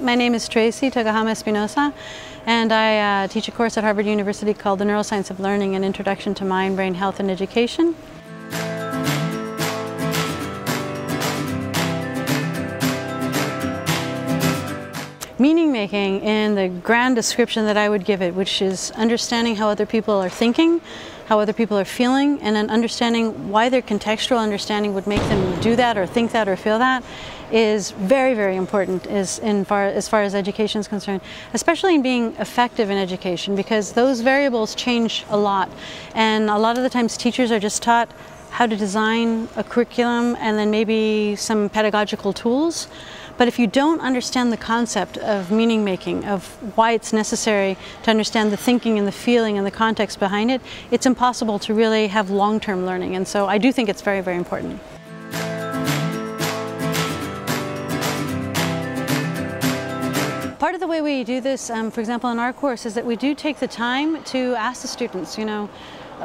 My name is Tracey Tokuhama Espinosa, and I uh, teach a course at Harvard University called The Neuroscience of Learning, An Introduction to Mind, Brain Health and Education. Meaning making in the grand description that I would give it, which is understanding how other people are thinking, how other people are feeling, and then understanding why their contextual understanding would make them do that or think that or feel that is very, very important as, in far, as far as education is concerned, especially in being effective in education because those variables change a lot. And a lot of the times teachers are just taught how to design a curriculum and then maybe some pedagogical tools. But if you don't understand the concept of meaning making, of why it's necessary to understand the thinking and the feeling and the context behind it, it's impossible to really have long-term learning. And so I do think it's very, very important. Part of the way we do this, um, for example, in our course, is that we do take the time to ask the students, you know,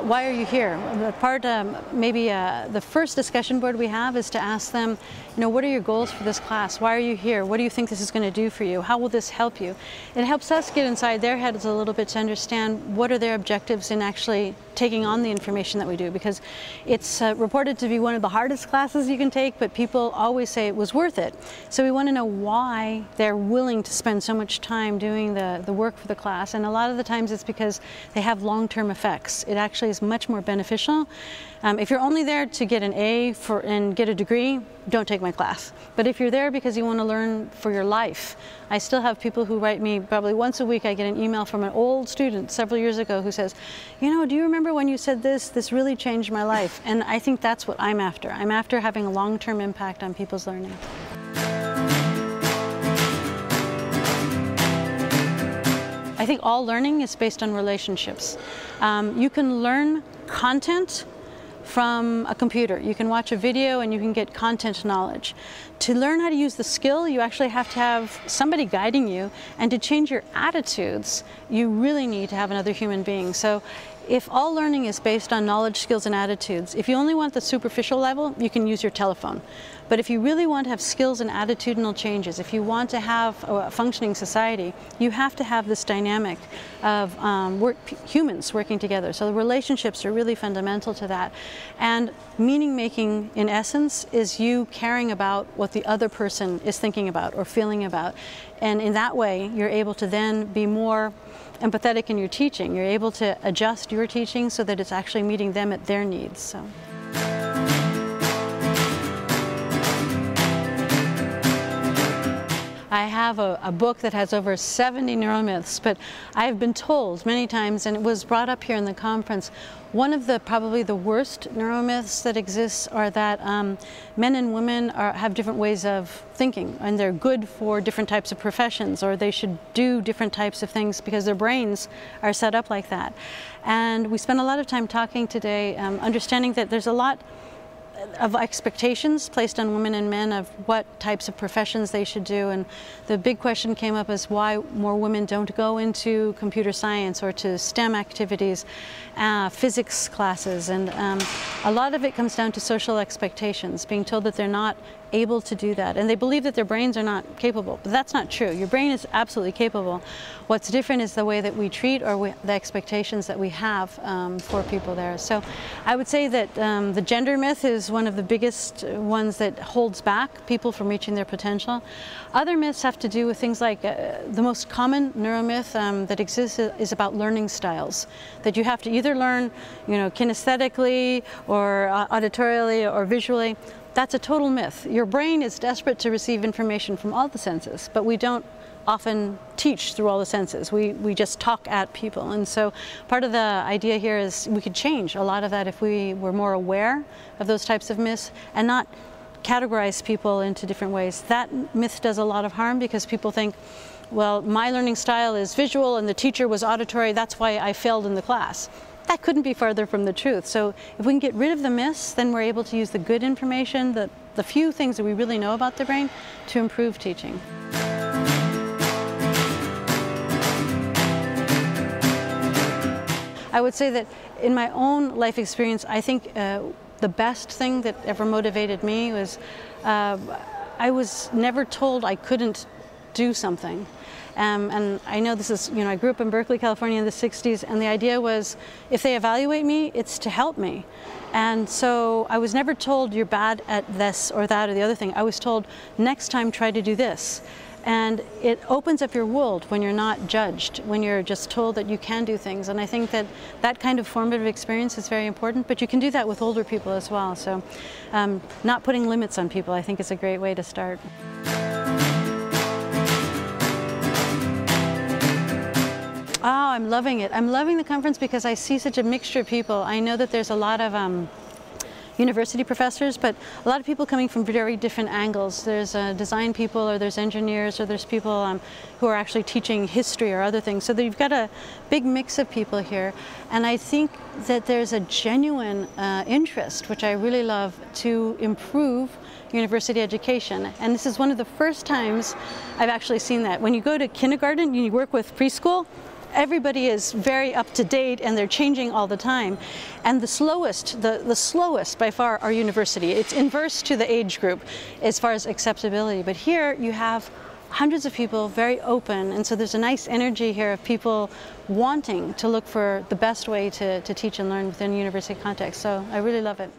why are you here? Part, um, maybe uh, the first discussion board we have is to ask them, you know, what are your goals for this class? Why are you here? What do you think this is going to do for you? How will this help you? It helps us get inside their heads a little bit to understand what are their objectives in actually taking on the information that we do because it's uh, reported to be one of the hardest classes you can take, but people always say it was worth it. So we want to know why they're willing to spend so much time doing the, the work for the class. And a lot of the times it's because they have long-term effects. It actually actually is much more beneficial. Um, if you're only there to get an A for, and get a degree, don't take my class. But if you're there because you want to learn for your life, I still have people who write me probably once a week. I get an email from an old student several years ago who says, you know, do you remember when you said this? This really changed my life. And I think that's what I'm after. I'm after having a long-term impact on people's learning. I think all learning is based on relationships. Um, you can learn content from a computer. You can watch a video and you can get content knowledge. To learn how to use the skill, you actually have to have somebody guiding you, and to change your attitudes, you really need to have another human being. So if all learning is based on knowledge, skills, and attitudes, if you only want the superficial level, you can use your telephone. But if you really want to have skills and attitudinal changes, if you want to have a functioning society, you have to have this dynamic of um, work, humans working together. So the relationships are really fundamental to that. And meaning making, in essence, is you caring about what the other person is thinking about or feeling about. And in that way, you're able to then be more empathetic in your teaching. You're able to adjust your teaching so that it's actually meeting them at their needs. So. I have a, a, book that has over 70 neuromyths, but I have been told many times, and it was brought up here in the conference, one of the probably the worst neuromyths that exists are that um, men and women are, have different ways of thinking, and they're good for different types of professions, or they should do different types of things because their brains are set up like that. And we spent a lot of time talking today, um, understanding that there's a lot of expectations placed on women and men of what types of professions they should do. And the big question came up as why more women don't go into computer science or to STEM activities, uh, physics classes. And um, a lot of it comes down to social expectations, being told that they're not able to do that. And they believe that their brains are not capable, but that's not true. Your brain is absolutely capable. What's different is the way that we treat or we, the expectations that we have um, for people there. So I would say that um, the gender myth is one of the biggest ones that holds back people from reaching their potential. Other myths have to do with things like uh, the most common neuromyth um, that exists is about learning styles. That you have to either learn, you know, kinesthetically or uh, auditorially or visually. That's a total myth. Your brain is desperate to receive information from all the senses, but we don't often teach through all the senses. We, we just talk at people. And so part of the idea here is we could change a lot of that if we were more aware of those types of myths and not categorize people into different ways. That myth does a lot of harm because people think, well, my learning style is visual and the teacher was auditory, that's why I failed in the class that couldn't be farther from the truth. So if we can get rid of the myths, then we're able to use the good information, the, the few things that we really know about the brain to improve teaching. I would say that in my own life experience, I think uh, the best thing that ever motivated me was uh, I was never told I couldn't do something. Um, and I know this is, you know, I grew up in Berkeley, California in the 60s, and the idea was if they evaluate me, it's to help me. And so I was never told you're bad at this or that or the other thing. I was told next time try to do this. And it opens up your world when you're not judged, when you're just told that you can do things. And I think that that kind of formative experience is very important, but you can do that with older people as well. So um, not putting limits on people, I think is a great way to start. I'm loving it. I'm loving the conference because I see such a mixture of people. I know that there's a lot of um, university professors, but a lot of people coming from very different angles. There's uh, design people, or there's engineers, or there's people um, who are actually teaching history or other things. So you've got a big mix of people here. And I think that there's a genuine uh, interest, which I really love, to improve university education. And this is one of the first times I've actually seen that. When you go to kindergarten, you work with preschool, everybody is very up to date and they're changing all the time. And the slowest, the, the slowest by far are university. It's inverse to the age group as far as acceptability. But here you have hundreds of people very open and so there's a nice energy here of people wanting to look for the best way to, to teach and learn within university context. So I really love it.